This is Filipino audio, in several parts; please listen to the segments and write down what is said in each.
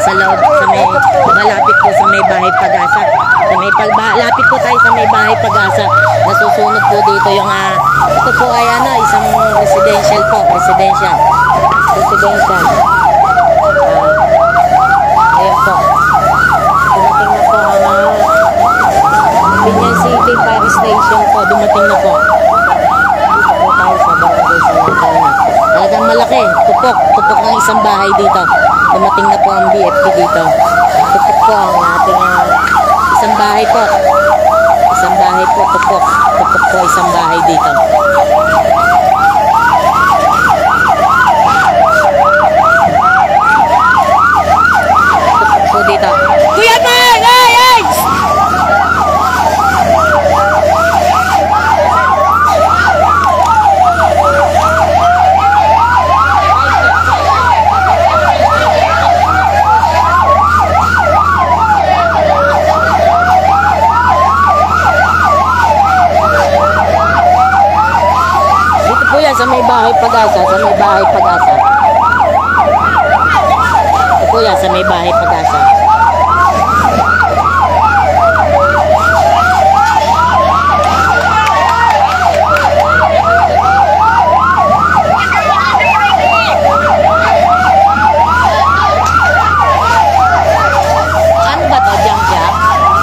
sa loob, sa may, malapit po sa may bahay pag-asa. Sa may pagba, lapit po tayo sa may bahay pag-asa. Nasusunod po dito yung, ah, ito po ay ano, isang residential po, residential. Residential. Ah, ayun na po ang ah, City Fire Station po, dumating na po. Dito po tayo sa barangay sa. Talagang malaki, tupok, tupok ng isang bahay dito. Dumating na po ang BFP dito. Tupok po ang ating ah, isang bahay po. Isang bahay po, tupok. Tupok po isang bahay dito. Tupok po dito. Kuya Man! Ay! Ay! Dito po yan sa may bahay pag-asa, sa may bahay pag-asa. Dito po yan sa may bahay pag-asa. Ano ba to? Junk shop?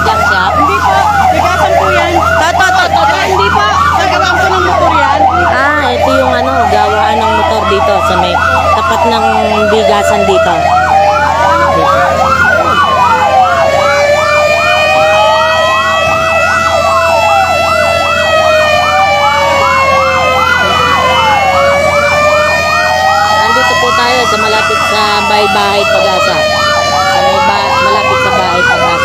Junk shop? Hindi po, bigasan po yan. To, to, to, to, to. Hindi po, nagawaan po ng motor yan. Ah, ito yung ano, gawaan ng motor dito sa may tapat ng bigasan dito. Nandito po tayo sa malapit sa bahay-bahay pag-asa. Sa malapit sa bahay pag-asa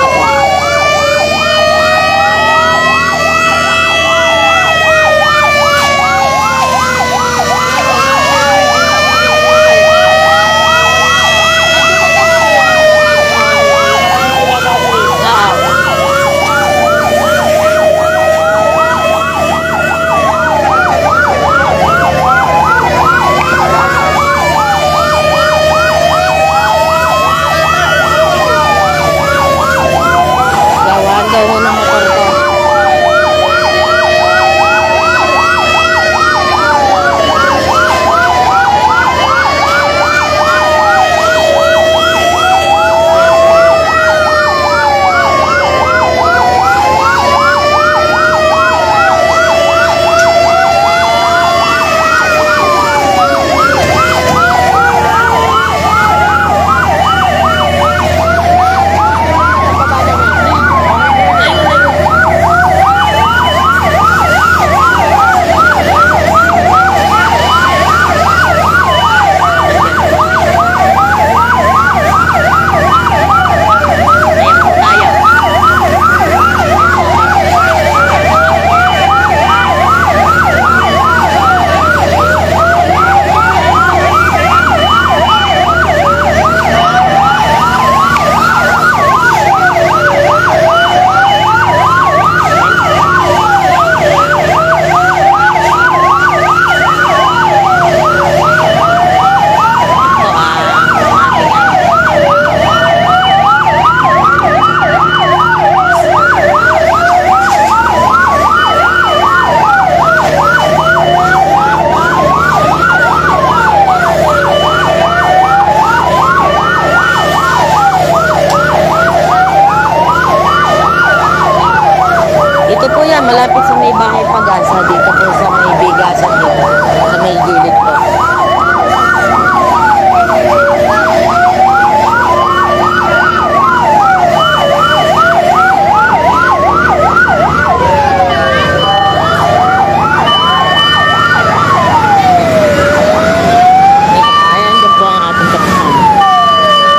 Ito po yan, malapit sa may bahay pag-asa. Dito po sa may bigasan dito. Sa may gilid po. Ayan din po ang ating kapitan.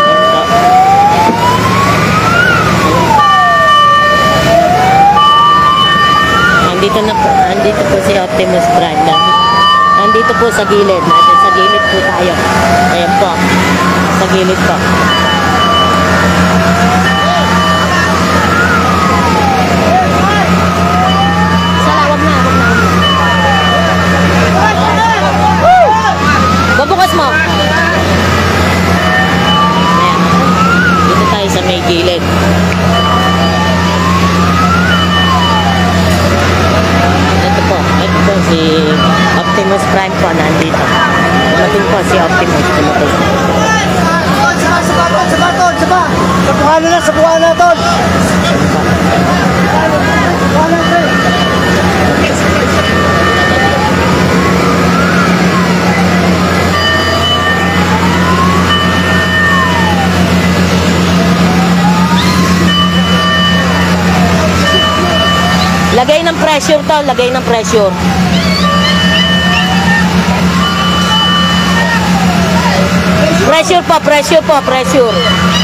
Ayan po. Nandito na po, nandito po si Optimus Prime. Nandito, po sa gilid. Nandito sa gilid po tayo. Ayan po. Sa gilid po. Prime po nandito. Dumating po si Optimus. Dumating. Tol, saba, saba, tol, saba, tol, saba. Sabuhan na, sabuhan. Sabuhan na, tol. Lagay ng pressure to, lagay ng pressure. Просер, пап, просер, пап, просер.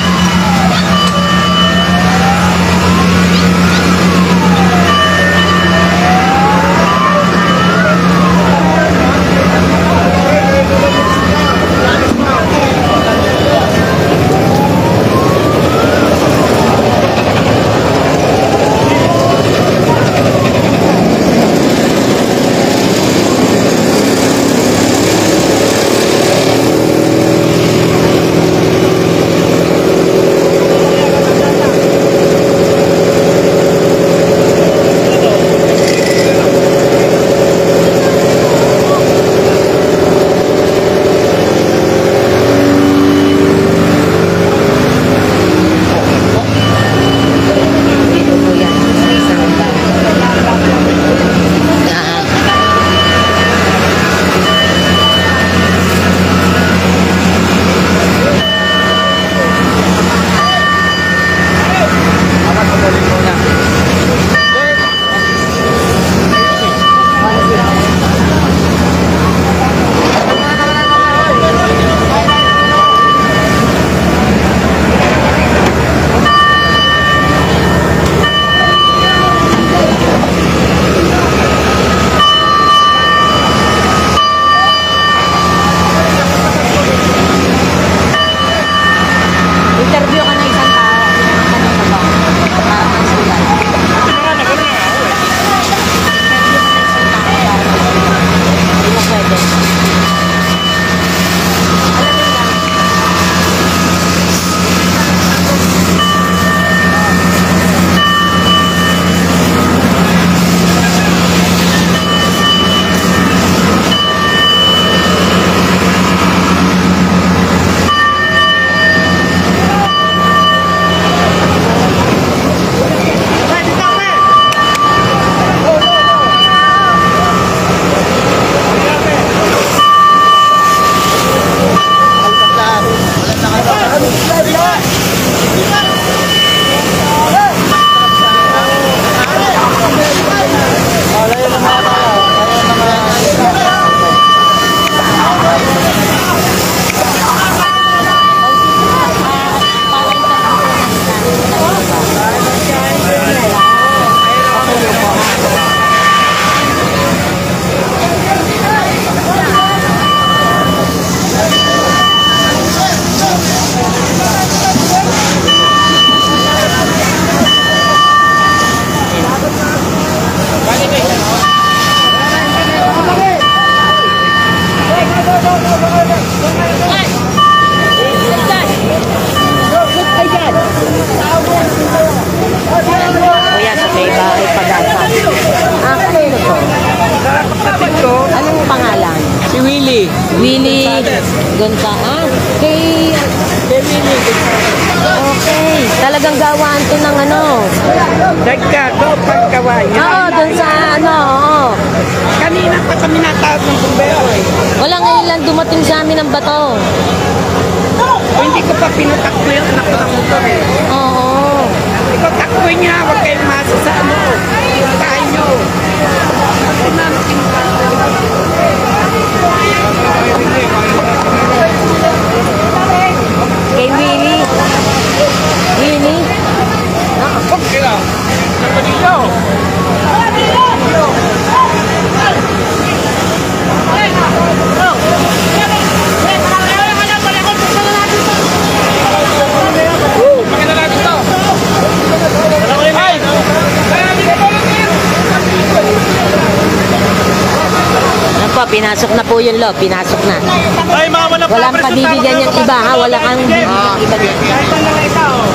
Pinasok na po yung loob, pinasok na. Ay, mama na Walang pabibigyan yung iba, ha? Wala kang ah. iba din. Kahit pa oh.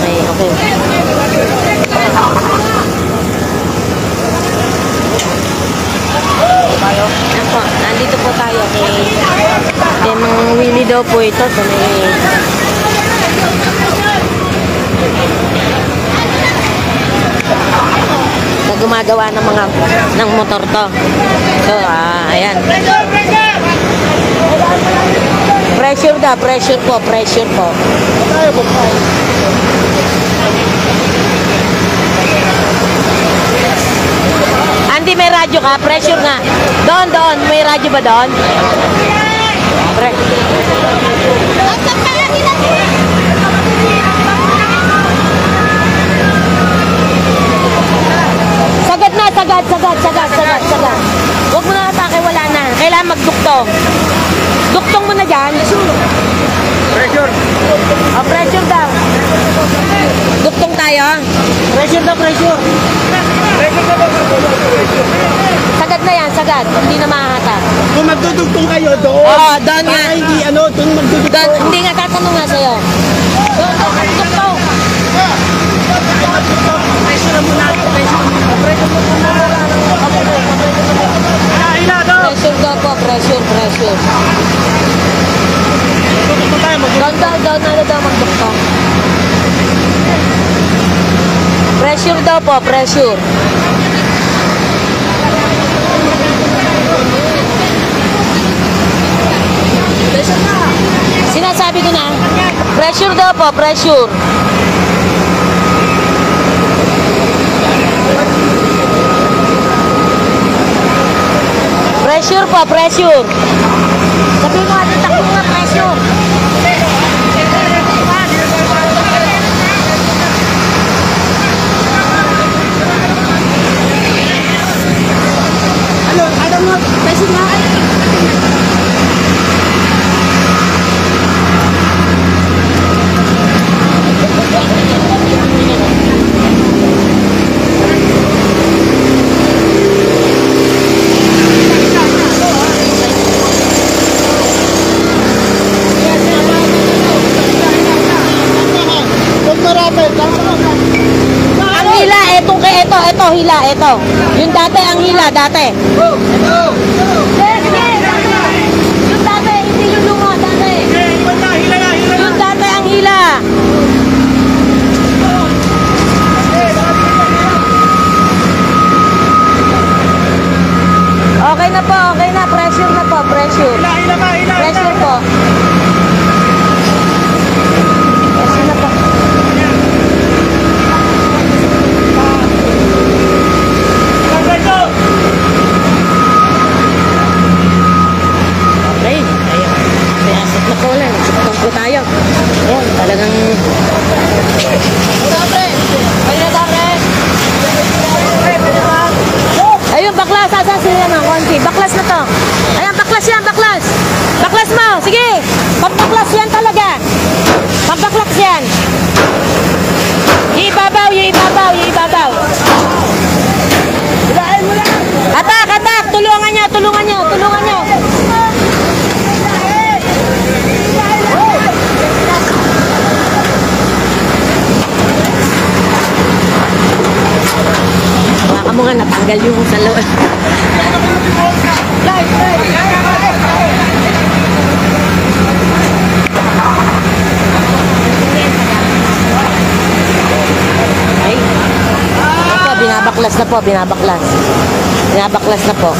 Okay, okay. Nandito po tayo kay Demang Willie daw po ito sa may gumagawa ng mga ng motor to. So, uh, ayan. Pressure da, pressure po, pressure po. Andy, may radyo ka? Pressure nga. Doon, doon. May radyo ba doon? Pre sagad sagad, sagad, sagad, sagad. Huwag mo na atake, wala na. Kailangan magduktong. Duktong mo na dyan. Pressure. Oh, pressure daw. Duktong tayo. Pressure na pressure. Sagad na yan, sagad. Hindi na mahahata. Kung magdudugtong kayo doon. Oo, doon nga. Hindi ano, doon magdudugtong. hindi nga tatanong nga sa'yo. Doon, doon, duktong. Pressure na. Pressure mo na. Pressure na. Ila, Pressure daw po, pressure, pressure. Magdudugtong tayo. Magdudugtong. Down. Pressure daw po, pressure. Sinasabi ko na, pressure daw po, pressure. Pressure po, pressure. Sabihin mo natin, takbo nga, pressure. Ano, ano mo? Pressure na. Huwag marami. Ang hila, eto, eto, hila, eto. Yung dati, ang hila, dati. Yung dati, hindi yung luma, dati. Yung dati, ang hila. Okay na po, okay na. Pressure na po, pressure. Pressure po. Pressure na po. Okay, ayun. May asset na po lang. Nagsiptong po tayo. Ayan, talagang... Ayun, baklas. Asa sila ng konti. Baklas na to. Ayan, baklas yan, baklas. Baklas mo. Sige. Pagbaklas yan talaga. Pagbaklas yan. Ibabaw, ibabaw, ibabaw. Atak, atak. Tulungan niya, tulungan niya, tulungan niya. Baka natanggal yung sa. Ay. Ito, binabaklas na po, binabaklas. Binabaklas na po.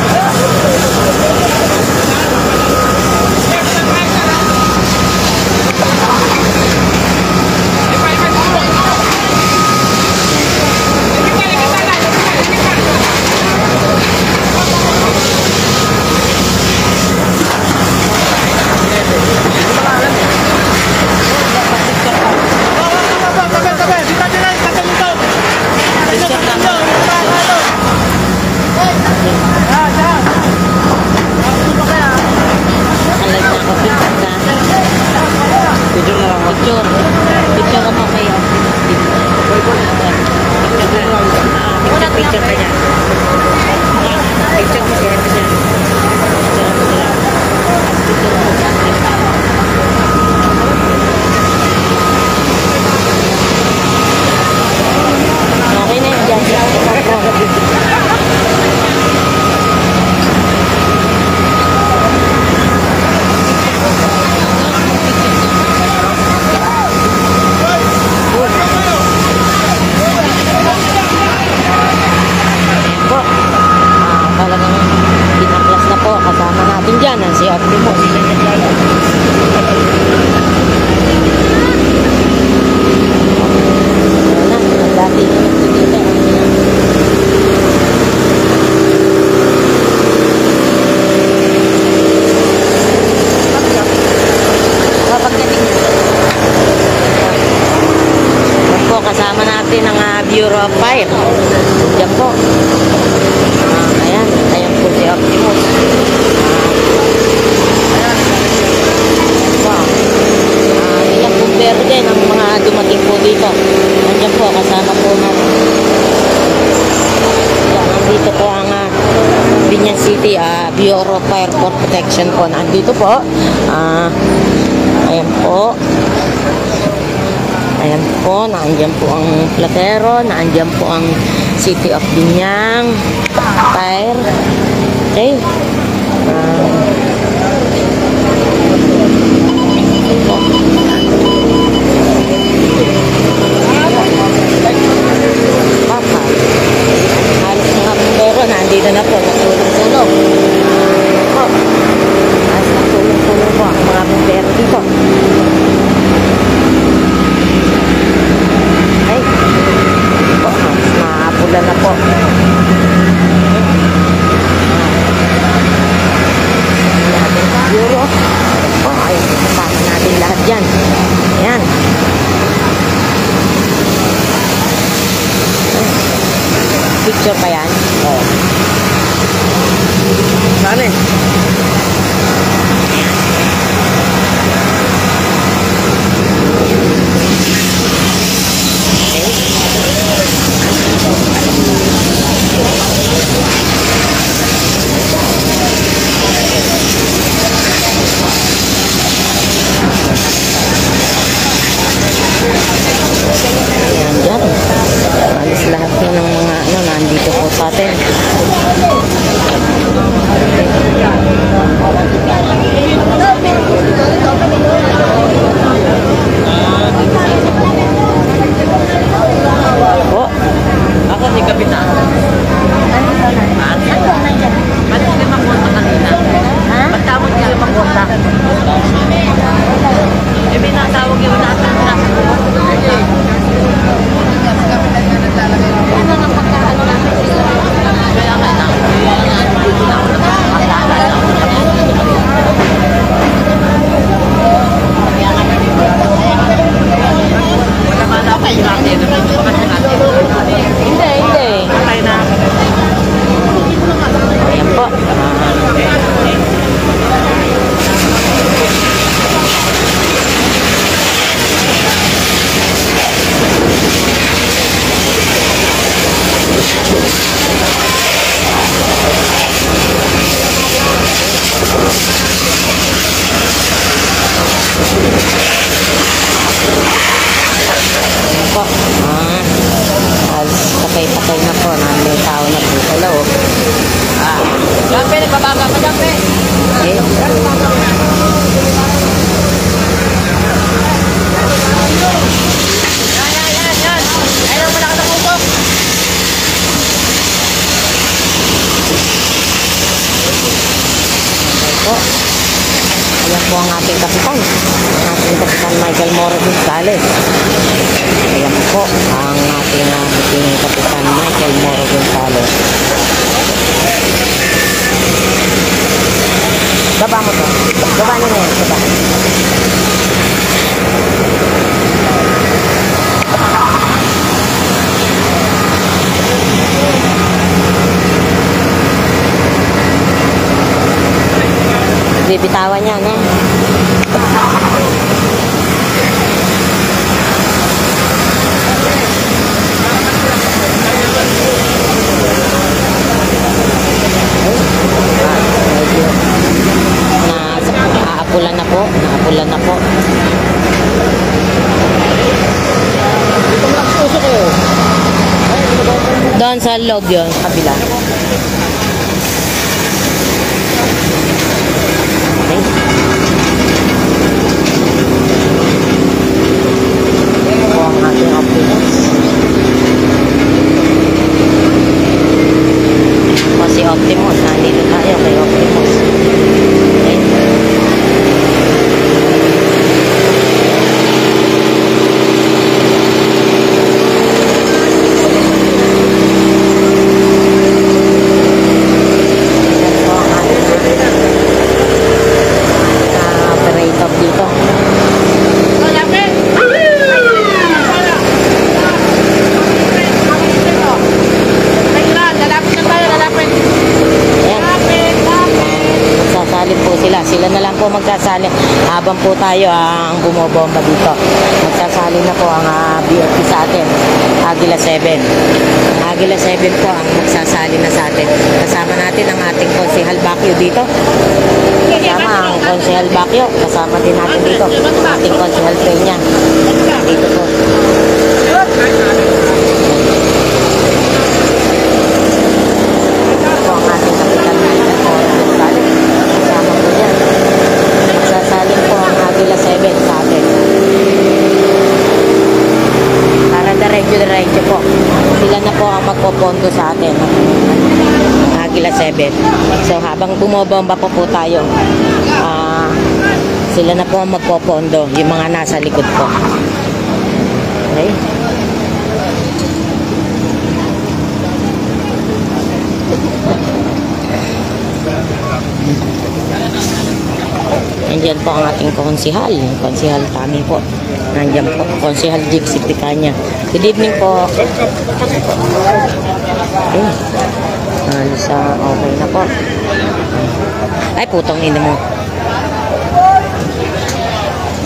Bureau of Fire. Diyan po. Ah, ayan. Ayan po si Optimus. Ah, wow. Ah, ilang bumbero din ang mga dumating po dito. Nandiyan po, kasama po natin. Yan, nandito po ang ah, Binyan City ah, Bureau of Fire for Protection po. Nandito po. Ah, ayan po. Po, naandyan po ang Platero, naandyan po ang City of Binyang, Fire. Okay. Ah, mga bumbero, nandito na po, natulong-tulong. Ah, po. Halos natulong-tulong po ang mga bumbero dito. Na. Nandang tao na po sa loob. Ah. Jampe, nagbabaga pa Jampe. Okay. Yan, yan, yan, yan. Ayaw mo nakatapusok. Po. Ang ating kapitan. Ang ating kapitan Michael Moro Gonzales. Ayan po ang ating ating kapitan Michael Moro Gonzales. Baba mo to. Baba niyo na yan. Baba. Bibitawan niya, no? na naapulan na po, naapulan na po. Doon sa loob yun, kabila. Okay. Ito po ang ating Optimus. O si Optimus, nandito tayo kay Optimus. Okay. magsasali. Habang po tayo ah, ang bumobomba dito. Magsasali na po ang uh, BFP sa atin. Agila 7. Ang Agila 7 po ang magsasali na sa atin. Kasama natin ang ating konsehal Bakyo dito. Kasama ang konsehal Bakyo. Kasama din natin dito. Ang ating konsehal Peña. Dito po. Ito ang ating kapitan militar po. Nagsasali. Kasama po yan. Magsasalin po ang Agila 7 sa atin. Para diretso-diretso po. Sila na po ang magpopondo sa atin. Agila 7. So habang bumobomba po po tayo, ah, sila na po ang magpopondo, yung mga nasa likod po. Okay? Nandiyan po ang ating konsihal, konsihal Tami po. Nandiyan po, konsihal Jixi Picanya. Good evening po. Okay. Halos ah, okay na po. Ay, putong ina mo.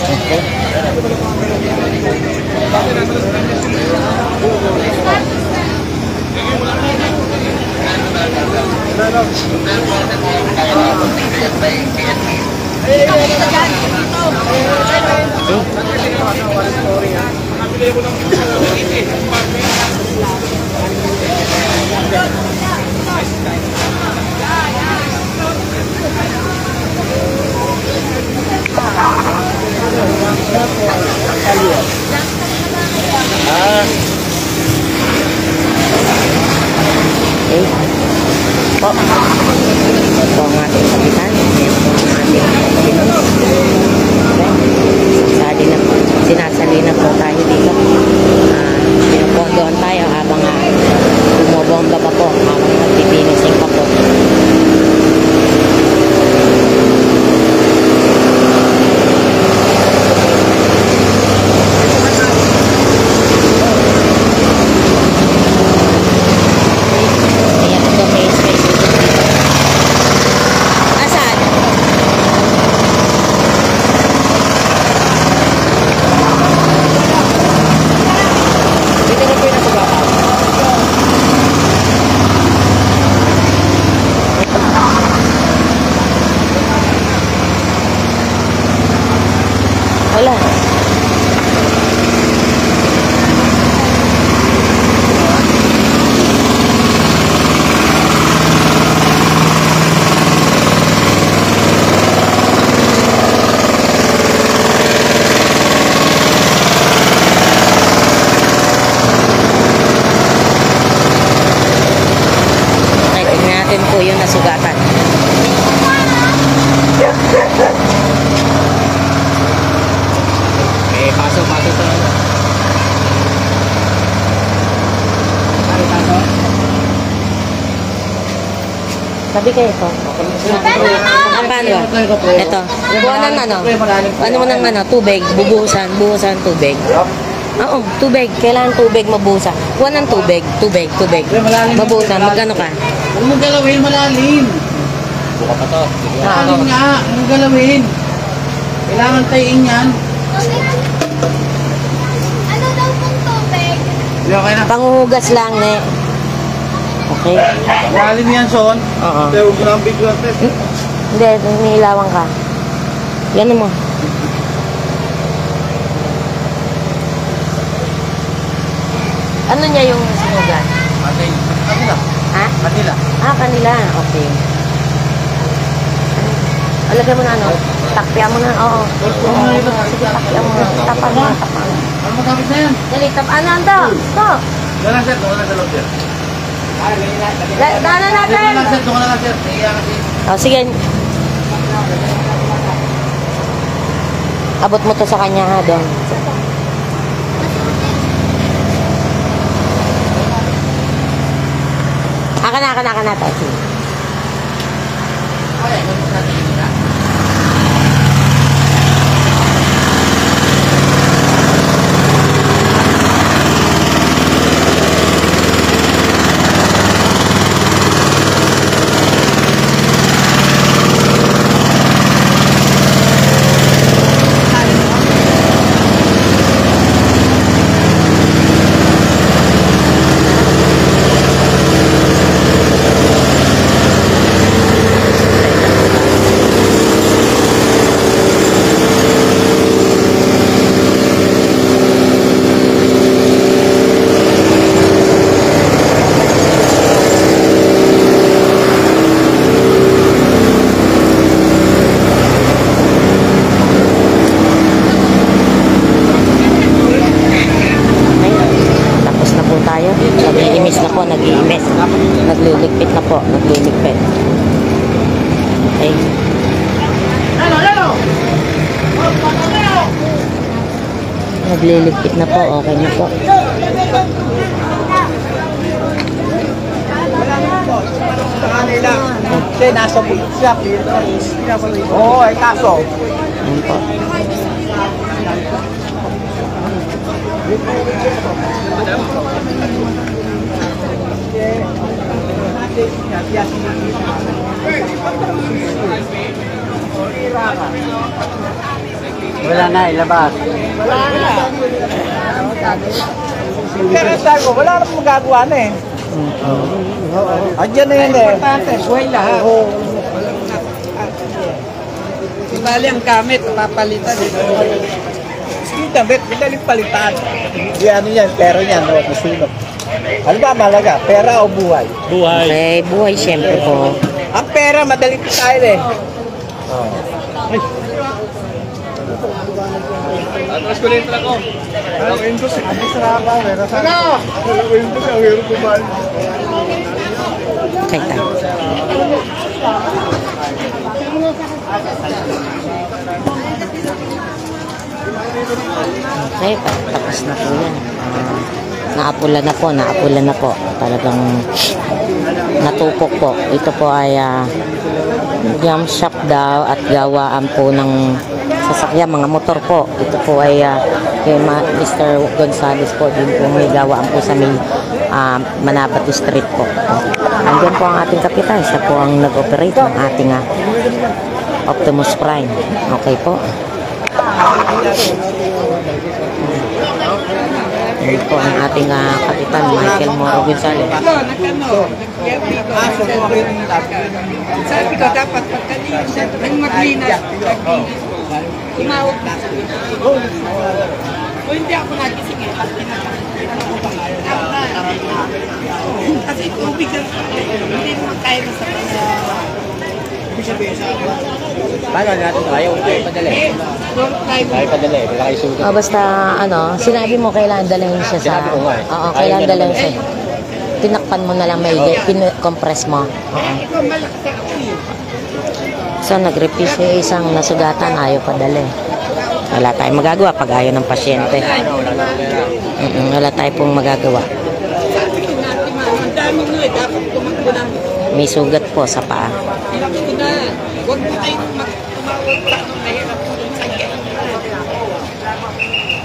Okay. Okay. Po. Po ang ating kapitan. Ayan po ang Sasali na po. Sinasali na po tayo dito. Ah, pinupondohan tayo habang ah, bumobomba pa po. Habang nagpipinising pa po. Ayan po may space dito. Asan? Dito na po yung nasa bata. Wala. Okay, tingnan natin po yung nasugatan. Eh, pasok, pasok sa ano. Pare, pasok. Sabi kayo ito. Ah, paano? Ito. Kuha ng ano? Ano mo ng ano? Tubig. Bubuhusan. Buhusan tubig. Oo, tubig. Kailangan tubig mabuhusan. Kuha ng tubig. Tubig. Tubig. Mabuhusan. Magkano ka? Huwag mong galawin, malalim. Buka pa to. Malalim nga, mong galawin. Kailangan tayin yan. Ano daw pong tubig? Hindi okay na. Panguhugas lang, ne. Okay. Malalim yan, Son. Oo. Pero huwag mo lang bigyan. Hindi, nilawan ka. Yan mo. Ano niya yung sinugan? Matay. Kanila. Ha? Kanila. Ah, kanila. Okay. Alagay mo na ano? Takpian mo na. Oo. Sige, takpian mo na. Tapan mo. Tapan mo. Ano mo tapos na yan? Dali, tap. Ano, ando? Ito. Lang, sir. Loob, sir. Da- Daanan Doon natin. lang, sir. Lang, sir. Oh, sige. Abot mo to sa kanya ha, doon. Aka na, aka na, aka na. to. Sige. Okay, doon sa tingin na. Nagliligpit na po. Okay na po. Kasi nasa siya. Oo, ay kaso. Ayan po. Wala na, ilabas. Pero sabi ko, wala namang magagawa na eh. Andiyan na yun eh. Importante, buhay lahat. Oo. Bali ang gamit, papalitan. Yung gamit, madaling palitan. Di ano yan, pera yan, no, masunog. Ano ba malaga? Pera o buhay? Buhay. Okay, buhay siyempre po. Ang pera, madaling pisahin eh. Atras ko rin ko. Ang Windows, ang sarapa, meron sa... Ang Windows, ang hirap kumain. Okay, tayo. Okay, tapos na po yan. Ah, naapula na po, naapula na po. Talagang natupok po. Ito po ay ah, jam shop daw at gawaan po ng sasakyan, mga motor po. Ito po ay ah, kay Ma- Mr. Gonzales po. Din po may gawaan po sa may ah, Manabato Street po. Andyan po ang ating kapitan. Siya po ang nag-operate ng ating ah, Optimus Prime. Okay po. Ayan po ang ating ah, kapitan, Michael Moro Gonzales. Ano, Sabi ko, dapat pagkalinis, nang maglinas, naglinis. Tumawag na. O hindi ako nagising eh. Kasi tubig ang hindi mo kaya na sa kanya. Paano natin? Ayaw ko padala eh. Ayaw padala eh. Wala kayo sugat. Ah, basta ano, sinabi mo kailangan dalhin siya sa... Sinabi ko nga eh. Oo, kailangan dalhin siya. Tinakpan mo na lang may pin-compress mo. Oo. Ikaw malakas ang apoy. So, nag-repeat yung isang nasugatan, ayaw pa dali. Wala tayong magagawa pag ayaw ng pasyente. Mm-mm, wala tayo pong magagawa. Eh. May sugat po sa paa. Na. Huwag mo kayong mag- tumawag pa nung mahirap ko sa.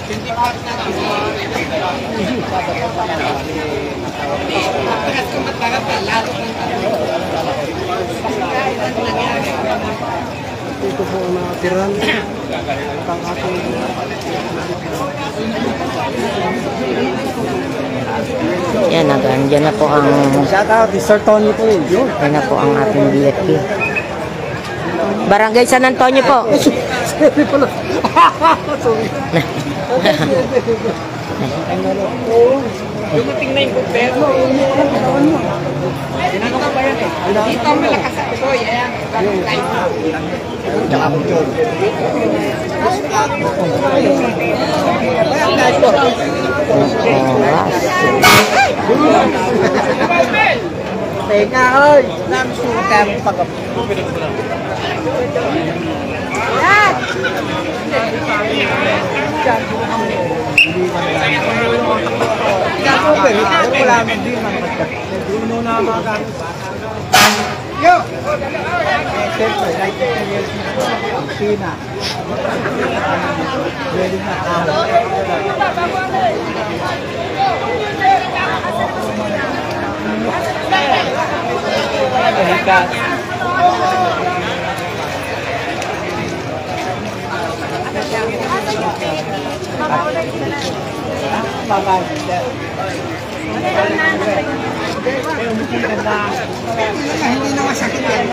Hindi pa natin Hindi, matagas ko matagas pa. Lalo kang Yan, nag-andyan na po ang... Shout out, Sir Tony po yun. Yan na po ang ating BFP. Barangay San Antonio po. Sorry pala. Sorry. Dumating na yung gobyerno. Ano ka ba yan eh? Dito Thôi vậy em, đánh Chào một trường Mấy anh đây cũng được Tiền Nga ơi, Nam Su Cam Phật Cập Dạ Chào Chào Chào Chào Chào Chào bagong time. Oras. Teka, oy! Namin suko tayo ng pag Yo! Siyempre, 19 years na Pina. Pwede na ako. Hindi na masakit yan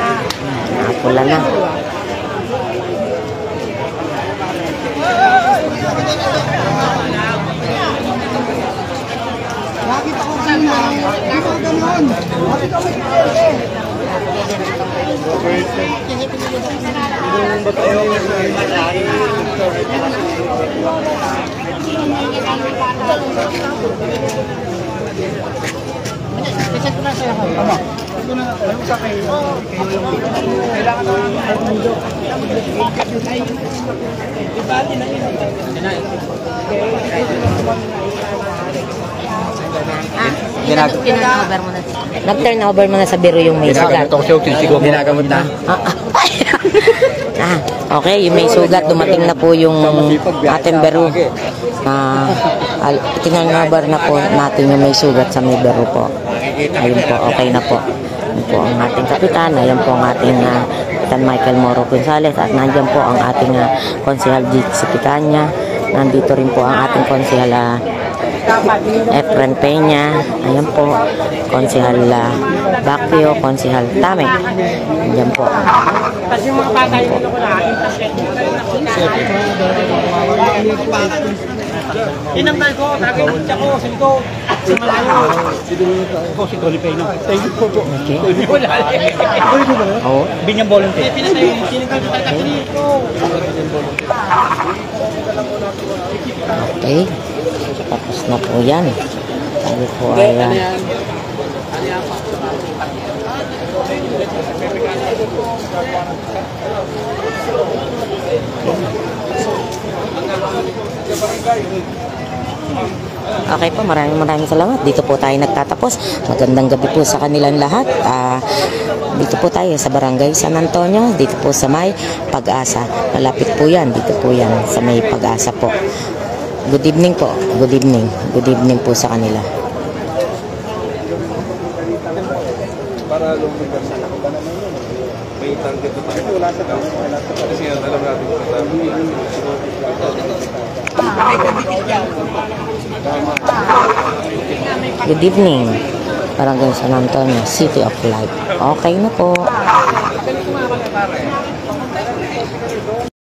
na. Napula na. Bakit ako kanina? Bakit ako ganon? Bakit ako Kailangan na Ah, Ginag- turnover mo na. Nag-turnover mo na sa biro yung may sugat. Ginagamot sisigaw mo. Ginagamot na. Ah, ah. ah, okay, yung may sugat, dumating na po yung ating biro. Ah, al- tinangabar na po natin yung may sugat sa may biro po. Ayun po, okay na po. Ayun po ang ating kapitan, ayun po ang ating ah, Kapitan Michael Moro Gonzales at nandiyan po ang ating uh, konsehal Jixi Pitanya. Nandito rin po ang ating konsehal ah, Efren Peña, ayan po, konsehal uh, Bakyo, konsehal Tame. Ayan po. Inamay ko, tagay ko, singko. Si Malayo. Ko si Dolipeno. Thank you po po. Okay. Wala. Oo. Binyang volunteer. Pinatay, sinigal ko tayo dito. Okay. Tapos na po yan. Tayo po ay... ah, Okay po, maraming maraming salamat. Dito po tayo nagtatapos. Magandang gabi po sa kanilang lahat. Ah, dito po tayo sa Barangay San Antonio. Dito po sa may Pag-asa. Malapit po yan. Dito po yan sa may Pag-asa po. Good evening po. Good evening. Good evening po sa kanila. Good evening. Barangay San Antonio, City of Light. Okay na po.